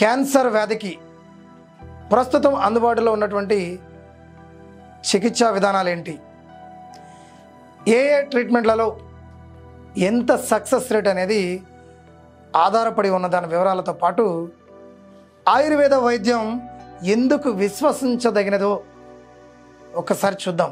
Cancer వ్యాధికి ప్రస్తుతం అందుబాటులో ఉన్నటువంటి చికిత్సా విధానాలు ఏంటి ఏ ఏ ట్రీట్మెంట్లలో ఎంత సక్సెస్ రేట్ అనేది ఆధారపడి ఉన్న దాని వివరాలతో పాటు ఆయుర్వేద వైద్యం ఎందుకు విశ్వసించదగినదో ఒక్కసారి చూద్దాం.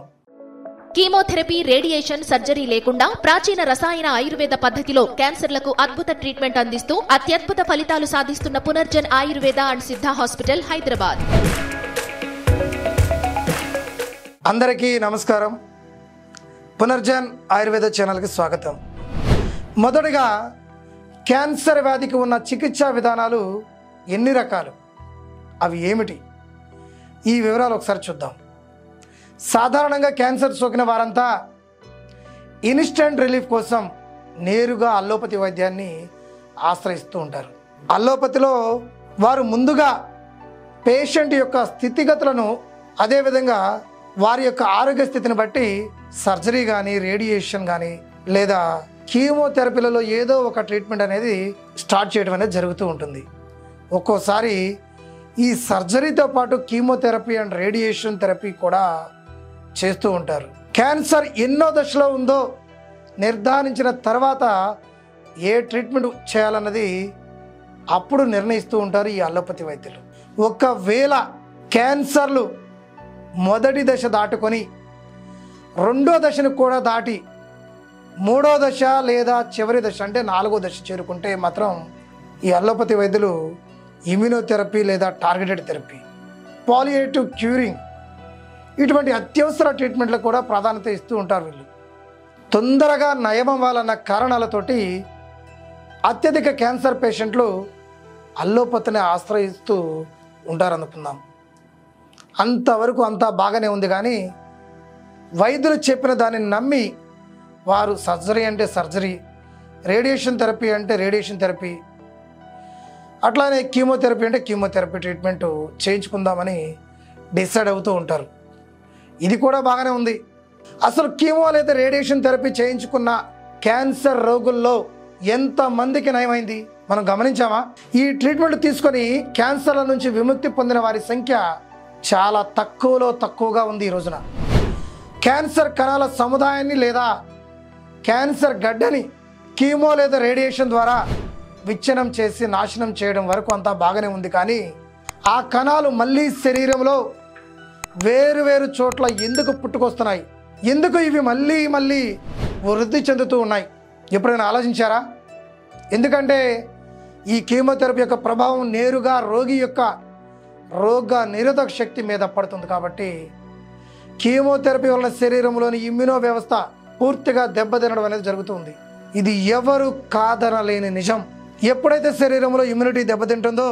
కీమోథెరపీ రేడియేషన్ సర్జరీ లేకుండా ప్రాచీన రసాయన ఆయుర్వేద పద్ధతిలో క్యాన్సర్లకు అద్భుత ట్రీట్మెంట్ అందిస్తూ అత్యద్భుత ఫలితాలు సాధిస్తున్న పునర్జన్ ఆయుర్వేద అండ్ సిద్ధ హాస్పిటల్ హైదరాబాద్. అందరికీ నమస్కారం. పునర్జన్ ఆయుర్వేద ఛానల్కి స్వాగతం. మొదటగా క్యాన్సర్ వ్యాధికి ఉన్న చికిత్సా విధానాలు ఎన్ని రకాలు? అవి ఏమిటి? ఈ వివరాలు ఒకసారి చూద్దాం. సాధారణంగా క్యాన్సర్ సోకిన వారంతా ఇన్స్టెంట్ రిలీఫ్ కోసం నేరుగా అల్లోపతి వైద్యాన్ని ఆశ్రయిస్తూ ఉంటారు. అల్లోపతిలో వారు ముందుగా పేషెంట్ యొక్క స్థితిగతులను అదేవిధంగా వారి యొక్క ఆరోగ్య స్థితిని బట్టి సర్జరీ కానీ రేడియేషన్ కానీ లేదా కీమోథెరపీలలో ఏదో ఒక ట్రీట్మెంట్ అనేది స్టార్ట్ చేయడం అనేది జరుగుతూ ఉంటుంది. ఒక్కోసారి ఈ సర్జరీతో పాటు కీమోథెరపీ అండ్ రేడియేషన్ థెరపీ కూడా చేస్తూ ఉంటారు. క్యాన్సర్ ఎన్నో దశలో ఉందో నిర్ధారించిన తర్వాత ఏ ట్రీట్మెంట్ చేయాలన్నది అప్పుడు నిర్ణయిస్తూ ఉంటారు ఈ అల్లోపతి వైద్యులు. ఒకవేళ క్యాన్సర్లు మొదటి దశ దాటుకొని రెండో దశను కూడా దాటి మూడో దశ లేదా చివరి దశ అంటే నాలుగో దశ చేరుకుంటే మాత్రం ఈ అల్లోపతి వైద్యులు ఇమ్యూనోథెరపీ లేదా టార్గెటెడ్ థెరపీ. పాలియేటివ్ క్యూరింగ్ ఇటువంటి అత్యవసర ట్రీట్మెంట్లకు కూడా ప్రాధాన్యత ఇస్తూ ఉంటారు వీళ్ళు. తొందరగా నయమవ్వాలన్న కారణాలతోటి అత్యధిక క్యాన్సర్ పేషెంట్లు అల్లోపతిని ఆశ్రయిస్తూ ఉంటారు అనుకుందాం అంతవరకు అంతా బాగానే ఉంది కానీ వైద్యులు చెప్పిన దానిని నమ్మి వారు సర్జరీ అంటే సర్జరీ రేడియేషన్ థెరపీ అంటే రేడియేషన్ థెరపీ అట్లానే కీమోథెరపీ అంటే కీమోథెరపీ ట్రీట్మెంట్ చేయించుకుందామని డిసైడ్ అవుతూ ఉంటారు. ఇది కూడా బాగానే ఉంది. అసలు కీమో లేదా రేడియేషన్ థెరపీ చేయించుకున్న క్యాన్సర్ రోగుల్లో ఎంత మందికి నయమైంది? మనం గమనించామా? ఈ ట్రీట్మెంట్ తీసుకొని క్యాన్సర్ల నుంచి విముక్తి పొందిన వారి సంఖ్య చాలా తక్కువలో తక్కువగా ఉంది ఈ రోజున. క్యాన్సర్ కణాల సముదాయాన్ని లేదా క్యాన్సర్ గడ్డని కీమో లేదా రేడియేషన్ ద్వారా విచ్ఛిన్నం చేసి నాశనం చేయడం వరకు అంతా బాగానే ఉంది. కానీ ఆ కణాలు మళ్ళీ శరీరంలో వేరు వేరు చోట్ల ఎందుకు పుట్టుకొస్తున్నాయి? ఎందుకు ఇవి మళ్ళీ మళ్ళీ వృద్ధి చెందుతూ ఉన్నాయి? ఎప్పుడైనా ఆలోచించారా? ఎందుకంటే ఈ కీమోథెరపీ యొక్క ప్రభావం నేరుగా రోగి యొక్క రోగ నిరోధక శక్తి మీద పడుతుంది కాబట్టి కీమోథెరపీ వలన శరీరంలోని ఇమ్యూనో వ్యవస్థ పూర్తిగా దెబ్బతినడం అనేది జరుగుతుంది. ఇది ఎవరు కాదనలేని నిజం. ఎప్పుడైతే శరీరంలో ఇమ్యూనిటీ దెబ్బతింటుందో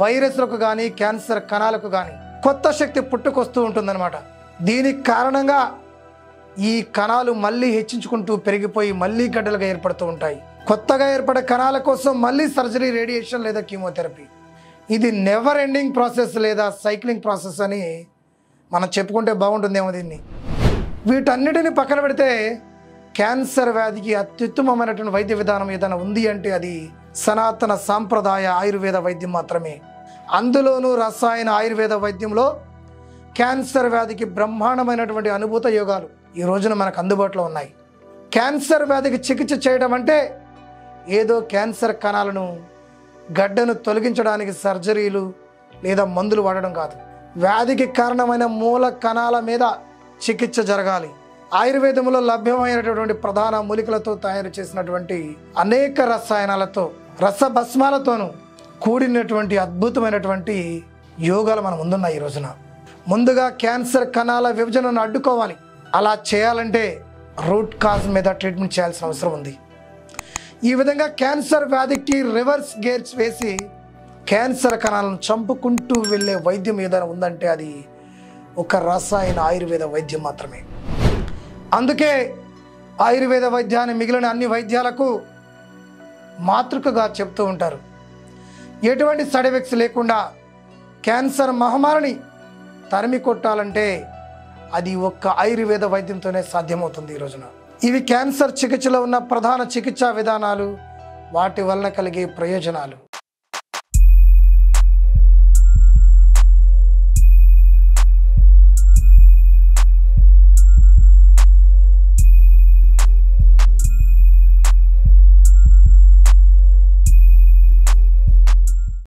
వైరస్లకు కానీ క్యాన్సర్ కణాలకు కానీ కొత్త శక్తి పుట్టుకొస్తూ ఉంటుందన్నమాట. దీనికి కారణంగా ఈ కణాలు మళ్ళీ హెచ్చించుకుంటూ పెరిగిపోయి మళ్ళీ గడ్డలుగా ఏర్పడుతూ ఉంటాయి. కొత్తగా ఏర్పడే కణాల కోసం మళ్ళీ సర్జరీ రేడియేషన్ లేదా కీమోథెరపీ. ఇది నెవర్ ఎండింగ్ ప్రాసెస్ లేదా సైక్లింగ్ ప్రాసెస్ అని మనం చెప్పుకుంటే బాగుంటుందేమో దీన్ని. వీటన్నిటిని పక్కన పెడితే క్యాన్సర్ వ్యాధికి అత్యుత్తమమైనటువంటి వైద్య విధానం ఏదైనా ఉంది అంటే అది సనాతన సాంప్రదాయ ఆయుర్వేద వైద్యం మాత్రమే. అందులోనూ రసాయన ఆయుర్వేద వైద్యంలో క్యాన్సర్ వ్యాధికి బ్రహ్మాండమైనటువంటి అనుభూత యోగాలు ఈ రోజున మనకు అందుబాటులో ఉన్నాయి. క్యాన్సర్ వ్యాధికి చికిత్స చేయడం అంటే ఏదో క్యాన్సర్ కణాలను గడ్డను తొలగించడానికి సర్జరీలు లేదా మందులు వాడడం కాదు. వ్యాధికి కారణమైన మూల కణాల మీద చికిత్స జరగాలి. ఆయుర్వేదంలో లభ్యమైనటువంటి ప్రధాన మూలికలతో తయారు చేసినటువంటి అనేక రసాయనాలతో రసభస్మాలతోనూ కూడినటువంటి అద్భుతమైనటువంటి యోగాలు మన ముందున్నాయి ఈ రోజున. ముందుగా క్యాన్సర్ కణాల విభజనను అడ్డుకోవాలి. అలా చేయాలంటే రూట్ కాజ్ మీద ట్రీట్మెంట్ చేయాల్సిన అవసరం ఉంది. ఈ విధంగా క్యాన్సర్ వ్యాధికి రివర్స్ గేర్స్ వేసి క్యాన్సర్ కణాలను చంపుకుంటూ వెళ్ళే వైద్యం ఏదైనా ఉందంటే అది ఒక రసాయన ఆయుర్వేద వైద్యం మాత్రమే. అందుకే ఆయుర్వేద వైద్యాన్ని మిగిలిన అన్ని వైద్యాలకు మాతృకగా చెప్తూ ఉంటారు. ఎటువంటి సైడ్ ఎఫెక్ట్స్ లేకుండా క్యాన్సర్ మహమ్మారిని తరిమి కొట్టాలంటే అది ఒక్క ఆయుర్వేద వైద్యంతోనే సాధ్యమవుతుంది ఈ రోజున. ఇవి క్యాన్సర్ చికిత్సలో ఉన్న ప్రధాన చికిత్సా విధానాలు వాటి వలన కలిగే ప్రయోజనాలు.